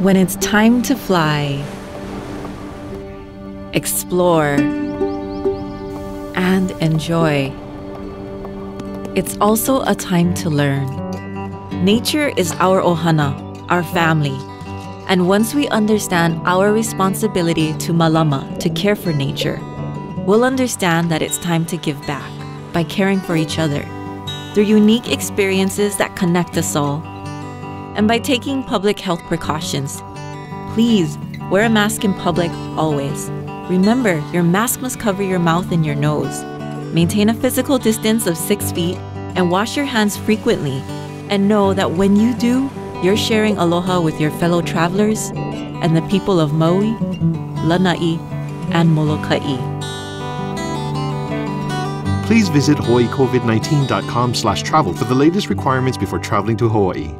When it's time to fly, explore, and enjoy, it's also a time to learn. Nature is our ohana, our family. And once we understand our responsibility to Malama to care for nature, we'll understand that it's time to give back by caring for each other through unique experiences that connect us all and by taking public health precautions. Please wear a mask in public always. Remember, your mask must cover your mouth and your nose. Maintain a physical distance of six feet and wash your hands frequently. And know that when you do, you're sharing aloha with your fellow travelers and the people of Maui, Lanai, and Molokai. Please visit hawaiicovid19.com slash travel for the latest requirements before traveling to Hawaii.